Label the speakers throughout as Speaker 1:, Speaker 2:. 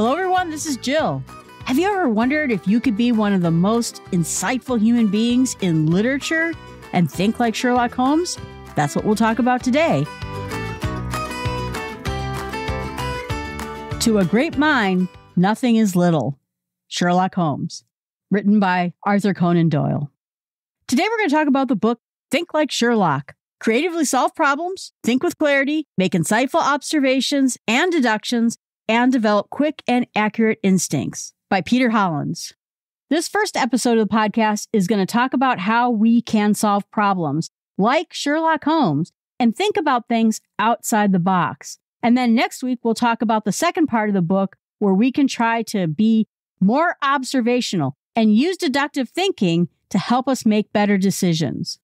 Speaker 1: Hello, everyone. This is Jill. Have you ever wondered if you could be one of the most insightful human beings in literature and think like Sherlock Holmes? That's what we'll talk about today. To a great mind, nothing is little. Sherlock Holmes, written by Arthur Conan Doyle. Today we're going to talk about the book Think Like Sherlock. Creatively solve problems, think with clarity, make insightful observations and deductions, and develop quick and accurate instincts by Peter Hollins. This first episode of the podcast is going to talk about how we can solve problems like Sherlock Holmes and think about things outside the box. And then next week, we'll talk about the second part of the book where we can try to be more observational and use deductive thinking to help us make better decisions.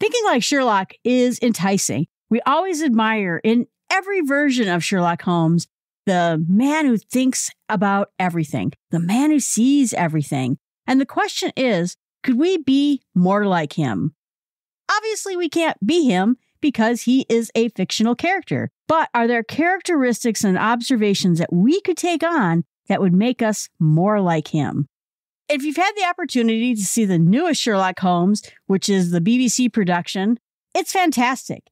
Speaker 1: Thinking like Sherlock is enticing. We always admire in every version of Sherlock Holmes the man who thinks about everything, the man who sees everything. And the question is, could we be more like him? Obviously, we can't be him because he is a fictional character. But are there characteristics and observations that we could take on that would make us more like him? If you've had the opportunity to see the newest Sherlock Holmes, which is the BBC production, it's fantastic.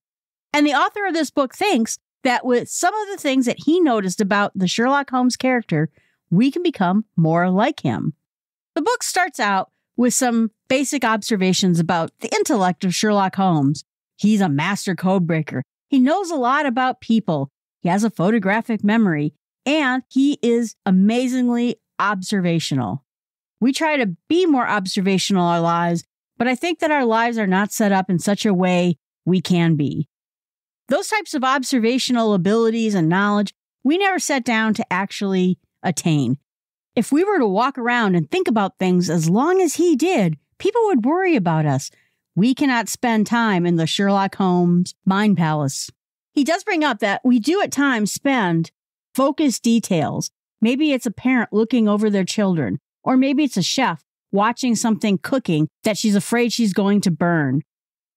Speaker 1: And the author of this book thinks that with some of the things that he noticed about the Sherlock Holmes character, we can become more like him. The book starts out with some basic observations about the intellect of Sherlock Holmes. He's a master codebreaker. He knows a lot about people. He has a photographic memory and he is amazingly observational. We try to be more observational our lives, but I think that our lives are not set up in such a way we can be. Those types of observational abilities and knowledge, we never set down to actually attain. If we were to walk around and think about things as long as he did, people would worry about us. We cannot spend time in the Sherlock Holmes mind palace. He does bring up that we do at times spend focused details. Maybe it's a parent looking over their children or maybe it's a chef watching something cooking that she's afraid she's going to burn.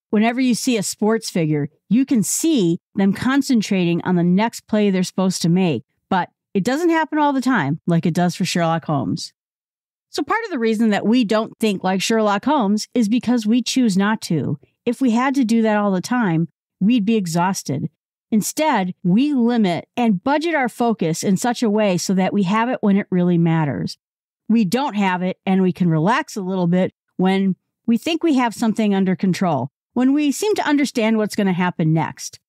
Speaker 1: Whenever you see a sports figure, you can see them concentrating on the next play they're supposed to make, but it doesn't happen all the time like it does for Sherlock Holmes. So, part of the reason that we don't think like Sherlock Holmes is because we choose not to. If we had to do that all the time, we'd be exhausted. Instead, we limit and budget our focus in such a way so that we have it when it really matters we don't have it and we can relax a little bit when we think we have something under control, when we seem to understand what's going to happen next.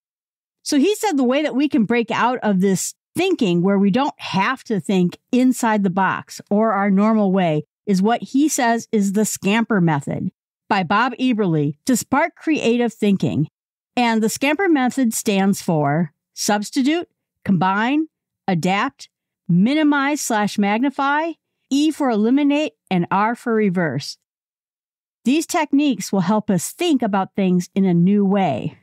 Speaker 1: So he said the way that we can break out of this thinking where we don't have to think inside the box or our normal way is what he says is the scamper method by Bob Eberle to spark creative thinking. And the scamper method stands for substitute, combine, adapt, minimize slash magnify, E for eliminate, and R for reverse. These techniques will help us think about things in a new way.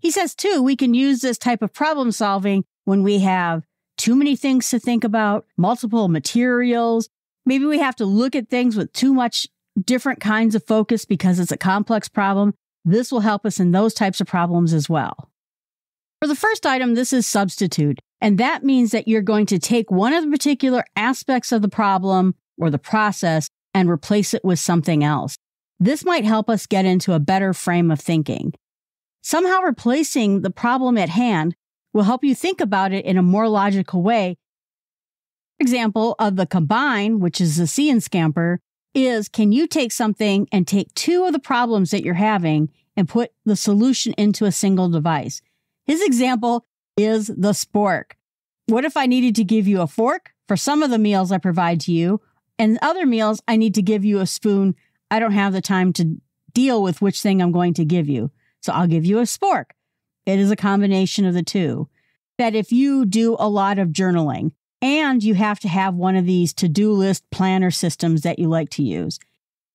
Speaker 1: He says, too, we can use this type of problem solving when we have too many things to think about, multiple materials. Maybe we have to look at things with too much different kinds of focus because it's a complex problem. This will help us in those types of problems as well. For the first item, this is substitute. And that means that you're going to take one of the particular aspects of the problem or the process and replace it with something else. This might help us get into a better frame of thinking. Somehow replacing the problem at hand will help you think about it in a more logical way. Example of the combine, which is the See and Scamper, is can you take something and take two of the problems that you're having and put the solution into a single device? His example is the spork. What if I needed to give you a fork for some of the meals I provide to you, and other meals I need to give you a spoon? I don't have the time to deal with which thing I'm going to give you. So I'll give you a spork. It is a combination of the two. That if you do a lot of journaling and you have to have one of these to do list planner systems that you like to use,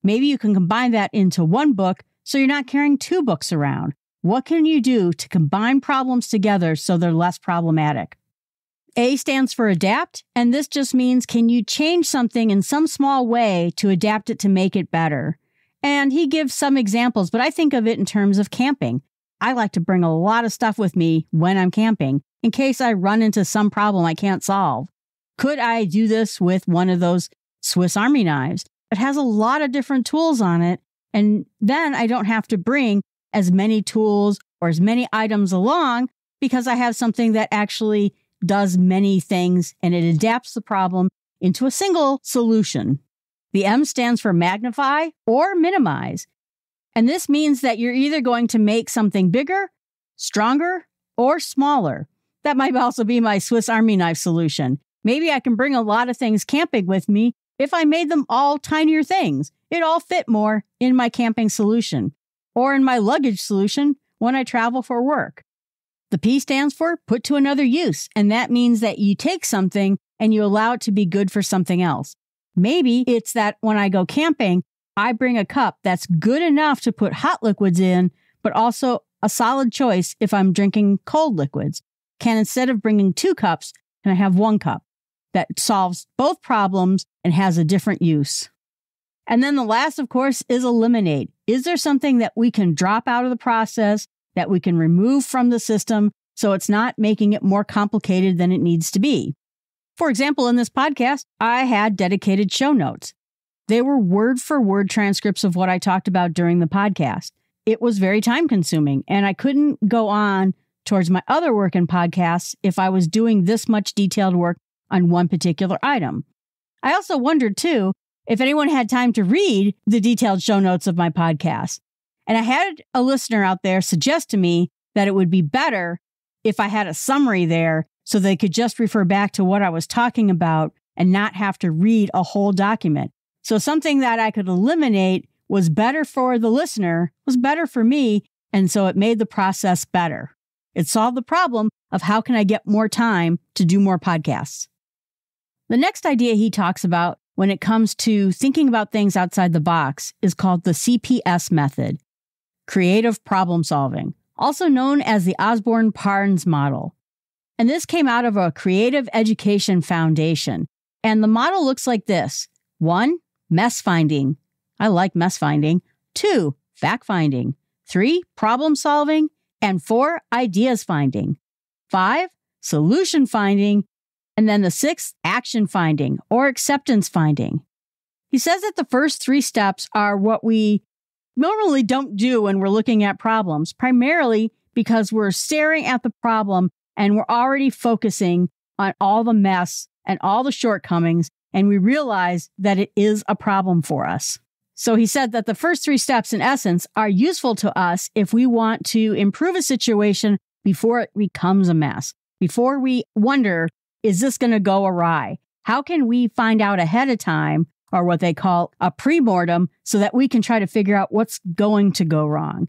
Speaker 1: maybe you can combine that into one book so you're not carrying two books around. What can you do to combine problems together so they're less problematic? A stands for adapt, and this just means can you change something in some small way to adapt it to make it better? And he gives some examples, but I think of it in terms of camping. I like to bring a lot of stuff with me when I'm camping in case I run into some problem I can't solve. Could I do this with one of those Swiss Army knives? It has a lot of different tools on it. And then I don't have to bring as many tools or as many items along because I have something that actually does many things and it adapts the problem into a single solution. The M stands for magnify or minimize. And this means that you're either going to make something bigger, stronger, or smaller. That might also be my Swiss Army knife solution. Maybe I can bring a lot of things camping with me if I made them all tinier things. It all fit more in my camping solution or in my luggage solution when I travel for work. The P stands for put to another use, and that means that you take something and you allow it to be good for something else. Maybe it's that when I go camping, I bring a cup that's good enough to put hot liquids in, but also a solid choice if I'm drinking cold liquids. Can instead of bringing two cups, can I have one cup that solves both problems and has a different use? And then the last, of course, is eliminate. Is there something that we can drop out of the process that we can remove from the system so it's not making it more complicated than it needs to be? For example, in this podcast, I had dedicated show notes. They were word for word transcripts of what I talked about during the podcast. It was very time consuming, and I couldn't go on towards my other work in podcasts if I was doing this much detailed work on one particular item. I also wondered, too, if anyone had time to read the detailed show notes of my podcast. And I had a listener out there suggest to me that it would be better if I had a summary there so they could just refer back to what I was talking about and not have to read a whole document. So something that I could eliminate was better for the listener, was better for me. And so it made the process better. It solved the problem of how can I get more time to do more podcasts. The next idea he talks about when it comes to thinking about things outside the box is called the CPS method, creative problem solving, also known as the Osborn Parnes model. And this came out of a creative education foundation. And the model looks like this one, mess finding. I like mess finding. Two, fact finding. Three, problem solving. And four, ideas finding. Five, solution finding. And then the sixth, action finding or acceptance finding. He says that the first three steps are what we normally don't do when we're looking at problems, primarily because we're staring at the problem and we're already focusing on all the mess and all the shortcomings, and we realize that it is a problem for us. So he said that the first three steps, in essence, are useful to us if we want to improve a situation before it becomes a mess, before we wonder is this going to go awry? How can we find out ahead of time or what they call a pre-mortem so that we can try to figure out what's going to go wrong?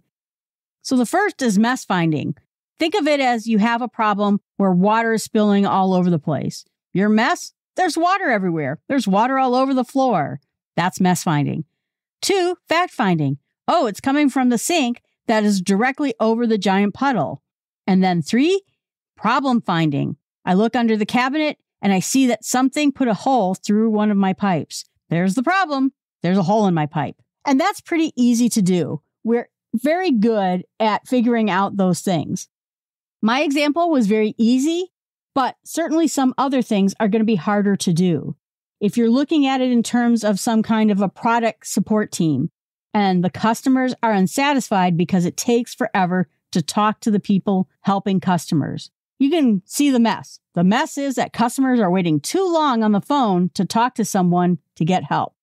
Speaker 1: So the first is mess finding. Think of it as you have a problem where water is spilling all over the place. Your mess? There's water everywhere. There's water all over the floor. That's mess finding. Two, fact finding. Oh, it's coming from the sink that is directly over the giant puddle. And then three, problem finding. I look under the cabinet and I see that something put a hole through one of my pipes. There's the problem. There's a hole in my pipe. And that's pretty easy to do. We're very good at figuring out those things. My example was very easy, but certainly some other things are going to be harder to do. If you're looking at it in terms of some kind of a product support team and the customers are unsatisfied because it takes forever to talk to the people helping customers, you can see the mess. The mess is that customers are waiting too long on the phone to talk to someone to get help.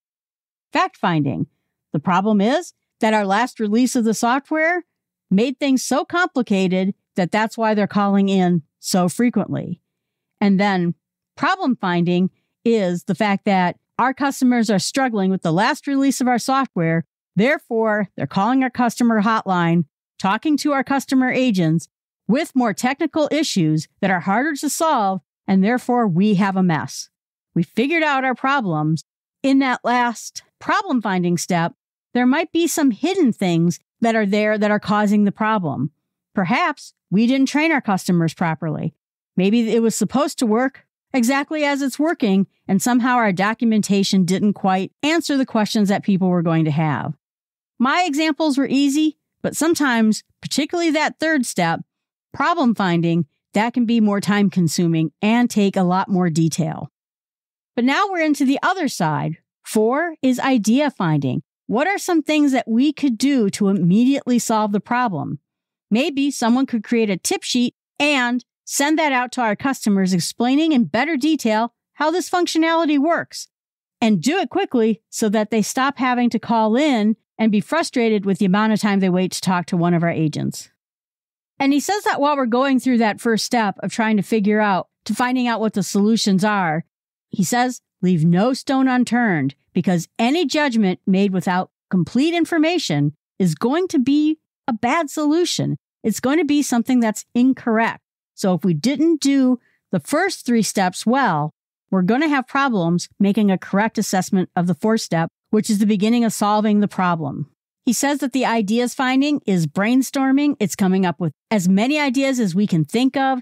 Speaker 1: Fact finding. The problem is that our last release of the software made things so complicated that that's why they're calling in so frequently. And then problem finding is the fact that our customers are struggling with the last release of our software. Therefore, they're calling our customer hotline, talking to our customer agents, with more technical issues that are harder to solve, and therefore we have a mess. We figured out our problems. In that last problem finding step, there might be some hidden things that are there that are causing the problem. Perhaps we didn't train our customers properly. Maybe it was supposed to work exactly as it's working, and somehow our documentation didn't quite answer the questions that people were going to have. My examples were easy, but sometimes, particularly that third step, problem finding, that can be more time consuming and take a lot more detail. But now we're into the other side. Four is idea finding. What are some things that we could do to immediately solve the problem? Maybe someone could create a tip sheet and send that out to our customers explaining in better detail how this functionality works and do it quickly so that they stop having to call in and be frustrated with the amount of time they wait to talk to one of our agents. And he says that while we're going through that first step of trying to figure out, to finding out what the solutions are, he says, leave no stone unturned because any judgment made without complete information is going to be a bad solution. It's going to be something that's incorrect. So if we didn't do the first three steps well, we're going to have problems making a correct assessment of the fourth step, which is the beginning of solving the problem. He says that the ideas finding is brainstorming. It's coming up with as many ideas as we can think of.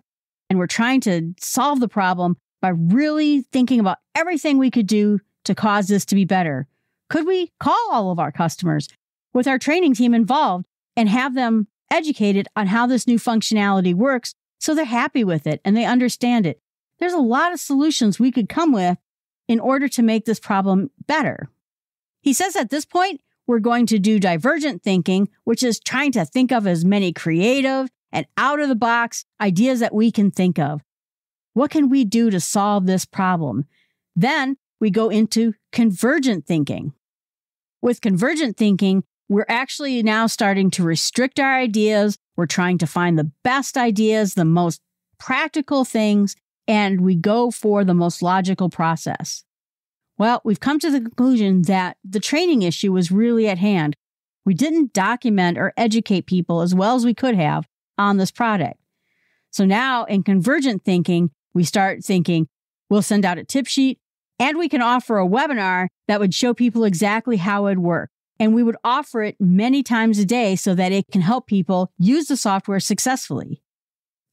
Speaker 1: And we're trying to solve the problem by really thinking about everything we could do to cause this to be better. Could we call all of our customers with our training team involved and have them educated on how this new functionality works so they're happy with it and they understand it? There's a lot of solutions we could come with in order to make this problem better. He says at this point, we're going to do divergent thinking, which is trying to think of as many creative and out of the box ideas that we can think of. What can we do to solve this problem? Then we go into convergent thinking. With convergent thinking, we're actually now starting to restrict our ideas. We're trying to find the best ideas, the most practical things, and we go for the most logical process. Well, we've come to the conclusion that the training issue was really at hand. We didn't document or educate people as well as we could have on this product. So now in convergent thinking, we start thinking we'll send out a tip sheet and we can offer a webinar that would show people exactly how it works. And we would offer it many times a day so that it can help people use the software successfully.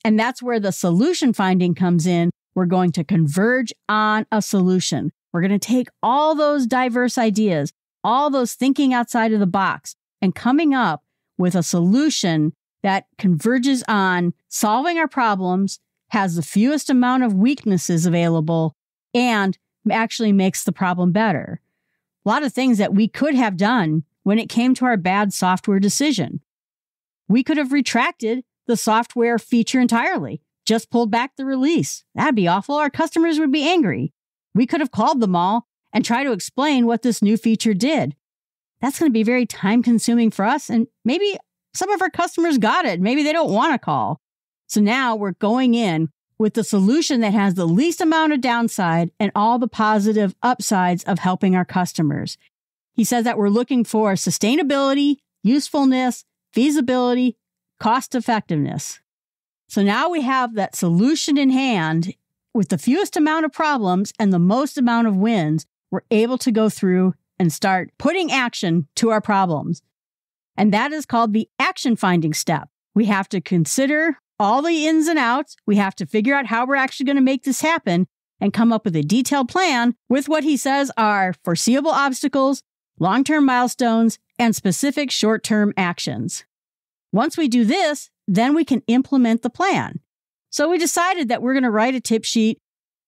Speaker 1: And that's where the solution finding comes in. We're going to converge on a solution. We're going to take all those diverse ideas, all those thinking outside of the box, and coming up with a solution that converges on solving our problems, has the fewest amount of weaknesses available, and actually makes the problem better. A lot of things that we could have done when it came to our bad software decision. We could have retracted the software feature entirely, just pulled back the release. That'd be awful. Our customers would be angry. We could have called them all and try to explain what this new feature did. That's going to be very time consuming for us. And maybe some of our customers got it. Maybe they don't want to call. So now we're going in with the solution that has the least amount of downside and all the positive upsides of helping our customers. He says that we're looking for sustainability, usefulness, feasibility, cost effectiveness. So now we have that solution in hand with the fewest amount of problems and the most amount of wins. We're able to go through and start putting action to our problems. And that is called the action finding step. We have to consider all the ins and outs. We have to figure out how we're actually going to make this happen and come up with a detailed plan with what he says are foreseeable obstacles, long term milestones, and specific short term actions. Once we do this, then we can implement the plan. So we decided that we're going to write a tip sheet.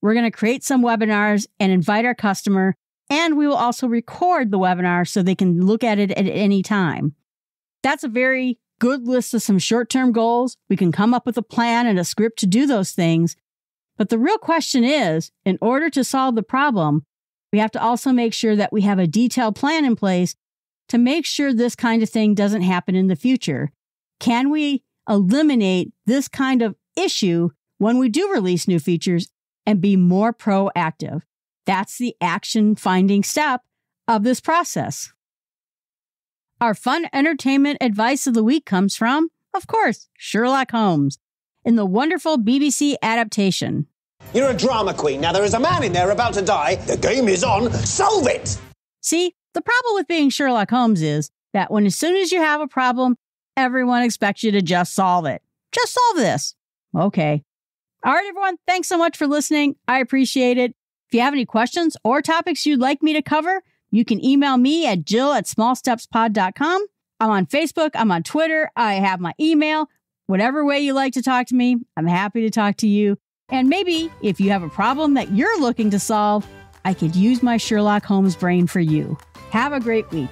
Speaker 1: We're going to create some webinars and invite our customer. And we will also record the webinar so they can look at it at any time. That's a very good list of some short term goals. We can come up with a plan and a script to do those things. But the real question is in order to solve the problem, we have to also make sure that we have a detailed plan in place to make sure this kind of thing doesn't happen in the future. Can we eliminate this kind of issue when we do release new features and be more proactive? That's the action finding step of this process. Our fun entertainment advice of the week comes from, of course, Sherlock Holmes in the wonderful BBC adaptation.
Speaker 2: You're a drama queen. Now, there is a man in there about to die. The game is on. Solve it!
Speaker 1: See, the problem with being Sherlock Holmes is that when as soon as you have a problem, everyone expects you to just solve it. Just solve this. Okay. All right, everyone. Thanks so much for listening. I appreciate it. If you have any questions or topics you'd like me to cover, you can email me at jill at smallstepspod.com. I'm on Facebook. I'm on Twitter. I have my email. Whatever way you like to talk to me, I'm happy to talk to you. And maybe if you have a problem that you're looking to solve, I could use my Sherlock Holmes brain for you. Have a great week.